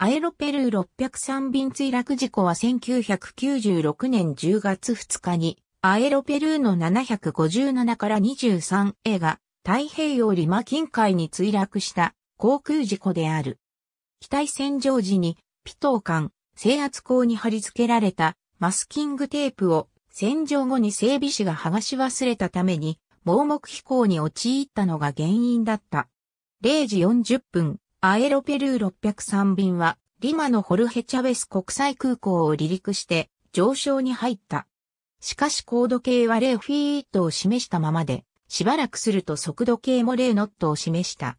アエロペルー603便墜落事故は1996年10月2日に、アエロペルーの757から23 A が太平洋リマ近海に墜落した航空事故である。機体洗浄時にピトー管、制圧口に貼り付けられたマスキングテープを洗浄後に整備士が剥がし忘れたために盲目飛行に陥ったのが原因だった。0時40分、アエロペルー603便は、リマのホルヘチャベス国際空港を離陸して上昇に入った。しかし高度計は0フィートを示したままで、しばらくすると速度計も0ノットを示した。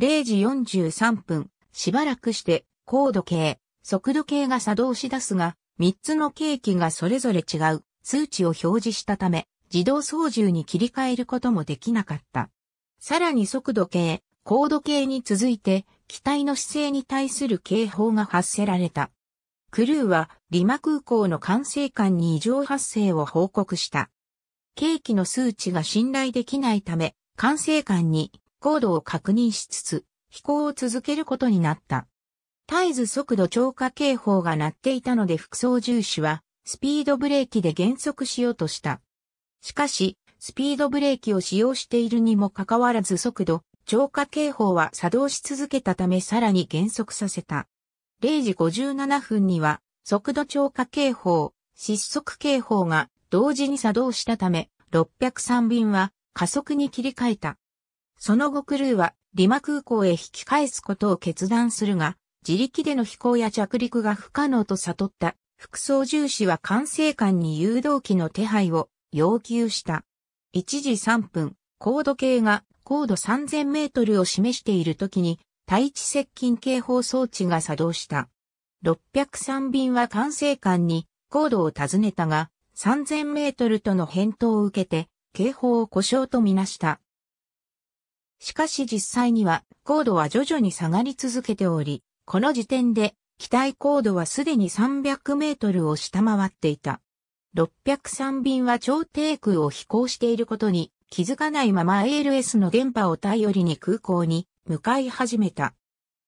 0時43分、しばらくして高度計、速度計が作動し出すが、3つの計器がそれぞれ違う数値を表示したため、自動操縦に切り替えることもできなかった。さらに速度計、高度計に続いて、機体の姿勢に対する警報が発せられた。クルーは、リマ空港の管制官に異常発生を報告した。計器の数値が信頼できないため、管制官に高度を確認しつつ、飛行を続けることになった。絶えず速度超過警報が鳴っていたので副操縦士は、スピードブレーキで減速しようとした。しかし、スピードブレーキを使用しているにもかかわらず速度超過警報は作動し続けたためさらに減速させた。0時57分には速度超過警報、失速警報が同時に作動したため603便は加速に切り替えた。その後クルーはリマ空港へ引き返すことを決断するが、自力での飛行や着陸が不可能と悟った副操縦士は管制官に誘導機の手配を要求した。1時3分、高度計が高度3000メートルを示している時に、対地接近警報装置が作動した。603便は管制官に高度を尋ねたが、3000メートルとの返答を受けて、警報を故障とみなした。しかし実際には、高度は徐々に下がり続けており、この時点で、機体高度はすでに300メートルを下回っていた。603便は超低空を飛行していることに気づかないまま ALS の電波を頼りに空港に向かい始めた。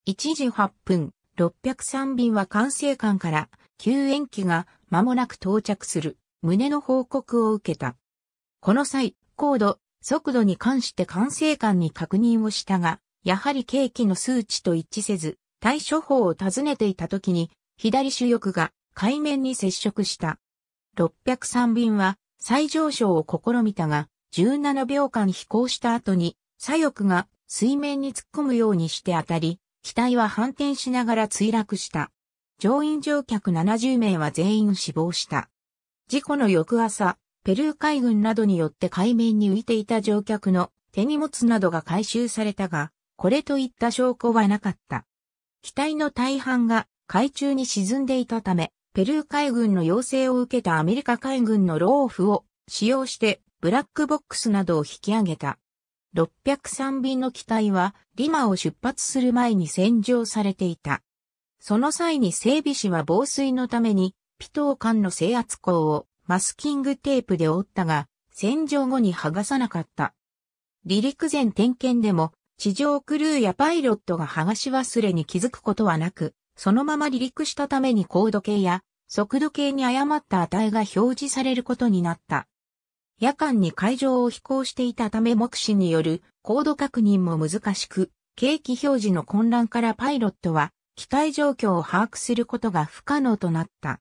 1時8分、603便は管制官から救援機が間もなく到着する旨の報告を受けた。この際、高度、速度に関して管制官に確認をしたが、やはり計器の数値と一致せず、対処法を尋ねていた時に、左主翼が海面に接触した。603便は再上昇を試みたが、17秒間飛行した後に、左翼が水面に突っ込むようにして当たり、機体は反転しながら墜落した。乗員乗客70名は全員死亡した。事故の翌朝、ペルー海軍などによって海面に浮いていた乗客の手荷物などが回収されたが、これといった証拠はなかった。機体の大半が海中に沈んでいたため、ペルー海軍の要請を受けたアメリカ海軍のローフを使用してブラックボックスなどを引き上げた。603便の機体はリマを出発する前に洗浄されていた。その際に整備士は防水のためにピトー管の制圧口をマスキングテープで覆ったが、洗浄後に剥がさなかった。離陸前点検でも地上クルーやパイロットが剥がし忘れに気づくことはなく、そのまま離陸したために高度計や速度計に誤った値が表示されることになった。夜間に海上を飛行していたため目視による高度確認も難しく、景気表示の混乱からパイロットは機体状況を把握することが不可能となった。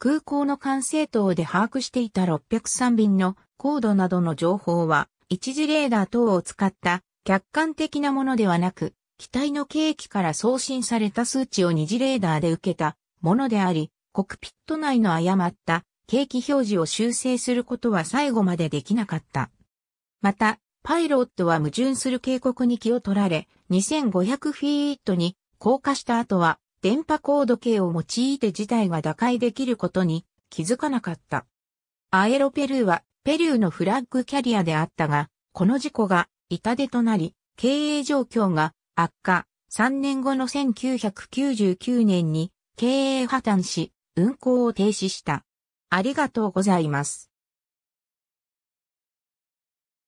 空港の管制塔で把握していた603便の高度などの情報は、一時レーダー等を使った客観的なものではなく、機体の景気から送信された数値を二次レーダーで受けたものであり、コクピット内の誤った景気表示を修正することは最後までできなかった。また、パイロットは矛盾する警告に気を取られ、2500フィートに降下した後は、電波高度計を用いて事態が打開できることに気づかなかった。アエロペルーはペルーのフラッグキャリアであったが、この事故が痛手となり、経営状況が悪化、3年後の1999年に経営破綻し、運行を停止した。ありがとうございます。